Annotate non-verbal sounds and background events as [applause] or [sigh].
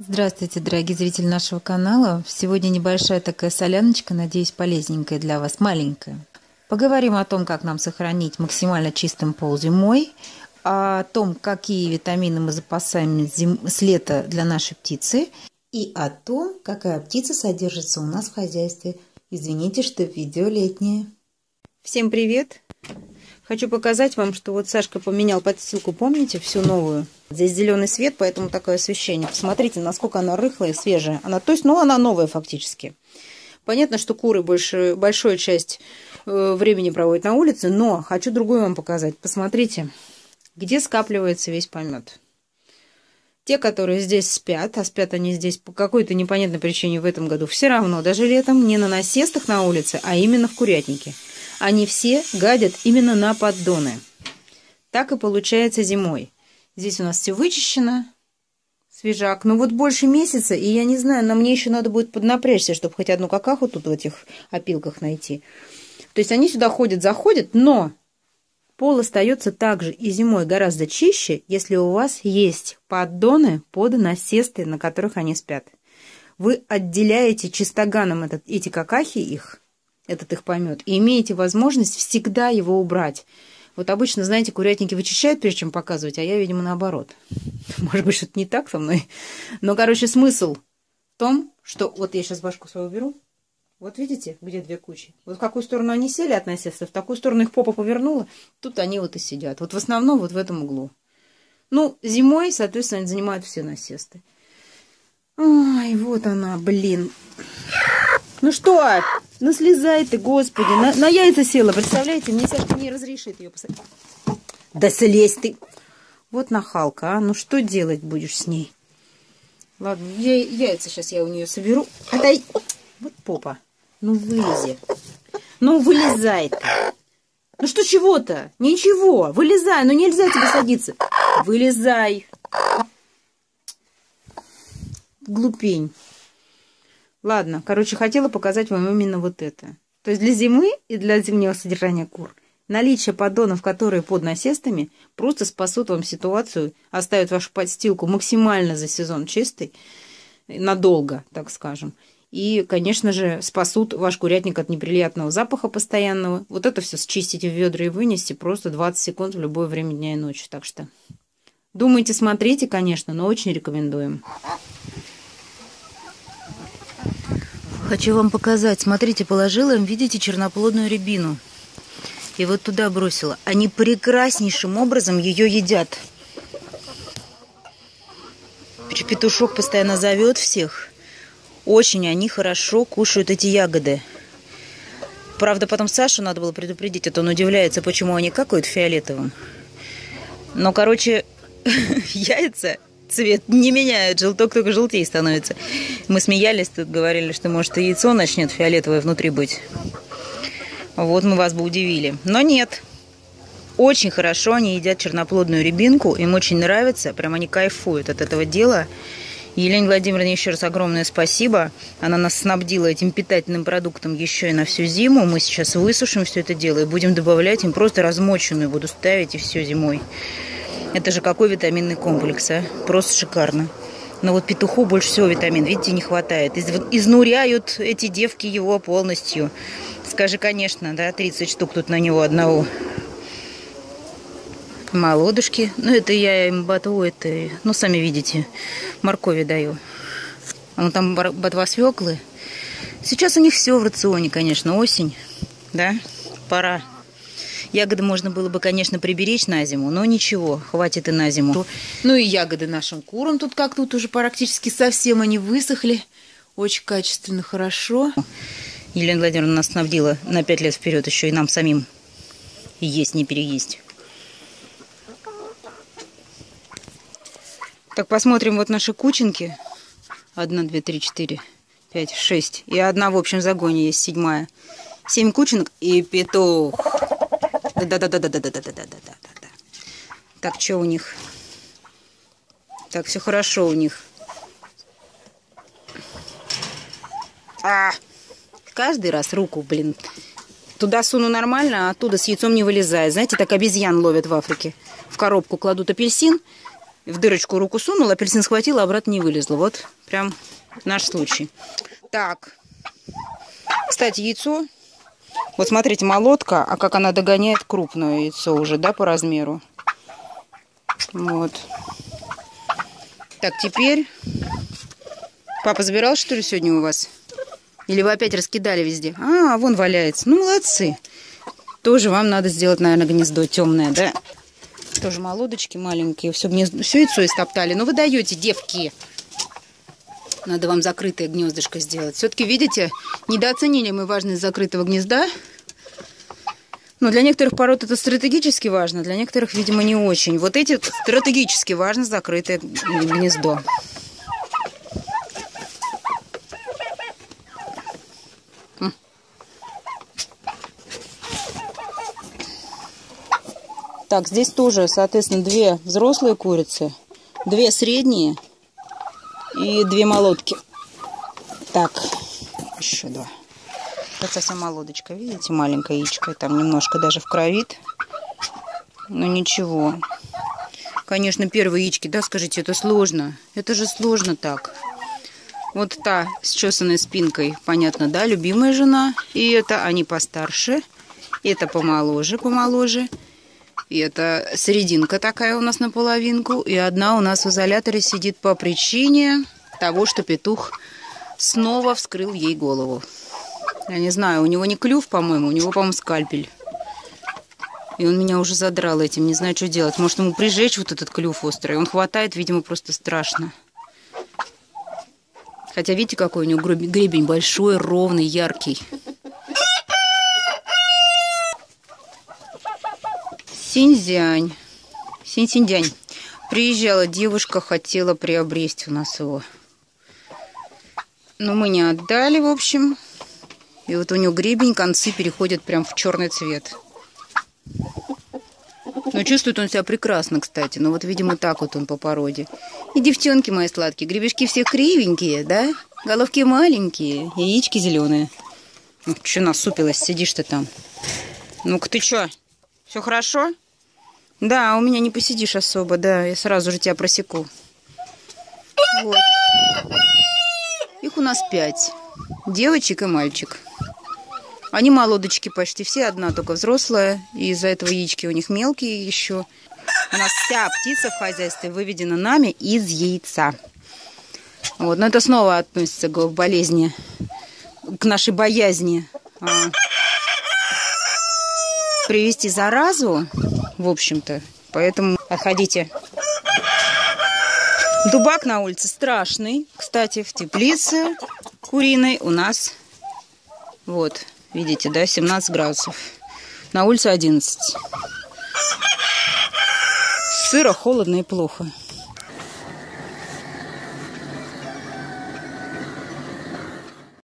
Здравствуйте, дорогие зрители нашего канала. Сегодня небольшая такая соляночка, надеюсь, полезненькая для вас, маленькая. Поговорим о том, как нам сохранить максимально чистым пол зимой, о том, какие витамины мы запасаем зим... с лета для нашей птицы, и о том, какая птица содержится у нас в хозяйстве. Извините, что видео летнее. Всем привет! Хочу показать вам, что вот Сашка поменял подстилку, помните, всю новую? Здесь зеленый свет, поэтому такое освещение. Посмотрите, насколько она рыхлая свежая. Она, то есть, ну, она новая фактически. Понятно, что куры больше, большую часть э, времени проводят на улице, но хочу другую вам показать. Посмотрите, где скапливается весь помет. Те, которые здесь спят, а спят они здесь по какой-то непонятной причине в этом году, все равно, даже летом, не на насестах на улице, а именно в курятнике – они все гадят именно на поддоны. Так и получается зимой. Здесь у нас все вычищено, свежак. Но вот больше месяца, и я не знаю, но мне еще надо будет поднапрячься, чтобы хоть одну какаху тут в этих опилках найти. То есть они сюда ходят, заходят, но пол остается также и зимой гораздо чище, если у вас есть поддоны под насесты, на которых они спят. Вы отделяете чистоганом этот, эти какахи их этот их помет, и имеете возможность всегда его убрать. Вот обычно, знаете, курятники вычищают, прежде чем показывать, а я, видимо, наоборот. [laughs] Может быть, что-то не так со мной. Но, короче, смысл в том, что... Вот я сейчас башку свою уберу. Вот видите, где две кучи? Вот в какую сторону они сели от насеста, в такую сторону их попа повернула, тут они вот и сидят. Вот в основном вот в этом углу. Ну, зимой, соответственно, они занимают все насесты. Ой, вот она, блин. Ну что, ну слезай ты, господи, на, на яйца села, представляете? Мне Сашка не разрешит ее посадить. Да слезь ты. Вот нахалка, а, ну что делать будешь с ней? Ладно, я, яйца сейчас я у нее соберу. Отдай. Вот попа. Ну вылези. Ну вылезай ты. Ну что чего-то? Ничего, вылезай, ну нельзя тебе садиться. Вылезай. Глупень. Ладно, короче, хотела показать вам именно вот это. То есть для зимы и для зимнего содержания кур наличие поддонов, которые под насестами, просто спасут вам ситуацию, оставят вашу подстилку максимально за сезон чистой, надолго, так скажем. И, конечно же, спасут ваш курятник от неприятного запаха постоянного. Вот это все счистить в ведра и вынести просто 20 секунд в любое время дня и ночи. Так что думайте, смотрите, конечно, но очень рекомендуем. Хочу вам показать. Смотрите, положила им, видите, черноплодную рябину. И вот туда бросила. Они прекраснейшим образом ее едят. Петушок постоянно зовет всех. Очень они хорошо кушают эти ягоды. Правда, потом Сашу надо было предупредить, а то он удивляется, почему они какают фиолетовым. Но, короче, [laughs] яйца цвет не меняют, желток только желтее становится. Мы смеялись тут, говорили, что может и яйцо начнет фиолетовое внутри быть. Вот мы вас бы удивили. Но нет. Очень хорошо они едят черноплодную рябинку. Им очень нравится. Прям они кайфуют от этого дела. Елене Владимировне еще раз огромное спасибо. Она нас снабдила этим питательным продуктом еще и на всю зиму. Мы сейчас высушим все это дело и будем добавлять им просто размоченную. Буду ставить и все зимой. Это же какой витаминный комплекс, а? Просто шикарно. Но вот петуху больше всего витамин, видите, не хватает. Из, изнуряют эти девки его полностью. Скажи, конечно, да, 30 штук тут на него одного. Молодушки. Ну, это я им ботву, это, ну, сами видите, моркови даю. Ну, там ботва свеклы. Сейчас у них все в рационе, конечно, осень, да, пора. Ягоды можно было бы, конечно, приберечь на зиму, но ничего, хватит и на зиму. Ну и ягоды нашим курам тут как тут уже практически совсем они высохли. Очень качественно, хорошо. Елена Владимировна нас снабдила на пять лет вперед еще и нам самим есть, не переесть. Так, посмотрим вот наши кученки. Одна, две, три, четыре, пять, шесть. И одна в общем загоне есть, седьмая. Семь кученок и петух. Да-да-да-да-да-да-да-да-да-да. Так, что у них? Так, все хорошо у них. А, каждый раз руку, блин. Туда суну нормально, а оттуда с яйцом не вылезает. Знаете, так обезьян ловят в Африке. В коробку кладут апельсин, в дырочку руку сунула, апельсин схватила, обратно не вылезла. Вот прям наш случай. Так. Кстати, яйцо. Вот смотрите, молотка, а как она догоняет крупное яйцо уже, да, по размеру. Вот. Так, теперь... Папа забирал, что ли, сегодня у вас? Или вы опять раскидали везде? А, вон валяется. Ну, молодцы. Тоже вам надо сделать, наверное, гнездо темное, да? Тоже молодочки маленькие. Все, гнездо, все яйцо истоптали. Ну, вы даете, девки. Надо вам закрытое гнездышко сделать. Все-таки, видите, недооценили мы важность закрытого гнезда. Но для некоторых пород это стратегически важно, для некоторых, видимо, не очень. Вот эти стратегически важно закрытое гнездо. Так, здесь тоже, соответственно, две взрослые курицы, две средние и две молотки. Так, еще два. Это совсем молодочка, видите, маленькая яичко. Там немножко даже в кровит. Но ничего. Конечно, первые яички, да, скажите, это сложно. Это же сложно так. Вот та с чесанной спинкой, понятно, да, любимая жена. И это они постарше. Это помоложе, помоложе. И это серединка такая у нас наполовинку. И одна у нас в изоляторе сидит по причине того, что петух снова вскрыл ей голову. Я не знаю, у него не клюв, по-моему, у него, по-моему, скальпель. И он меня уже задрал этим, не знаю, что делать. Может, ему прижечь вот этот клюв острый. Он хватает, видимо, просто страшно. Хотя видите, какой у него гребень большой, ровный, яркий. Синьцзянь. Синь-синьдянь. Приезжала девушка, хотела приобрести у нас его. Но мы не отдали, в общем. И вот у него гребень, концы переходят прям в черный цвет. Но чувствует он себя прекрасно, кстати. Но вот, видимо, так вот он по породе. И девчонки мои сладкие, гребешки все кривенькие, да? Головки маленькие, яички зеленые. Че насупилась, сидишь ты там? Ну-ка ты чё? Все хорошо? Да, у меня не посидишь особо, да, я сразу же тебя просеку. Вот. Их у нас пять. Девочек и мальчик. Они молодочки почти все, одна только взрослая. И из-за этого яички у них мелкие еще. У нас вся птица в хозяйстве выведена нами из яйца. Вот, но это снова относится к болезни, к нашей боязни а, привести заразу, в общем-то. Поэтому отходите. Дубак на улице страшный. Кстати, в теплице куриной у нас, вот, видите, да, 17 градусов. На улице 11. Сыро, холодно и плохо.